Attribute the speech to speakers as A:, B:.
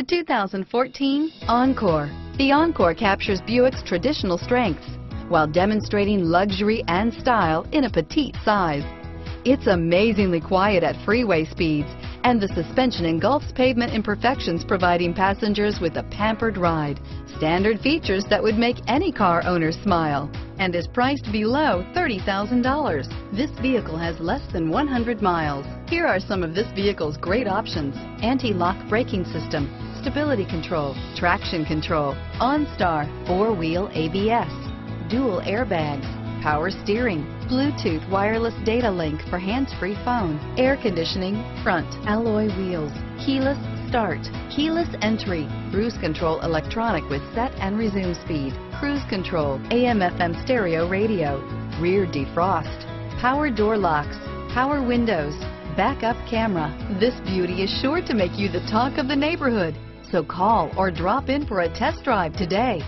A: The 2014 Encore. The Encore captures Buick's traditional strengths while demonstrating luxury and style in a petite size. It's amazingly quiet at freeway speeds, and the suspension engulfs pavement imperfections providing passengers with a pampered ride. Standard features that would make any car owner smile and is priced below $30,000. This vehicle has less than 100 miles. Here are some of this vehicle's great options. Anti-lock braking system, stability control, traction control, OnStar, four-wheel ABS, dual airbags, power steering, Bluetooth wireless data link for hands-free phone, air conditioning, front, alloy wheels, keyless start, keyless entry, cruise control electronic with set and resume speed, cruise control, AM FM stereo radio, rear defrost, power door locks, power windows, backup camera. This beauty is sure to make you the talk of the neighborhood. So call or drop in for a test drive today.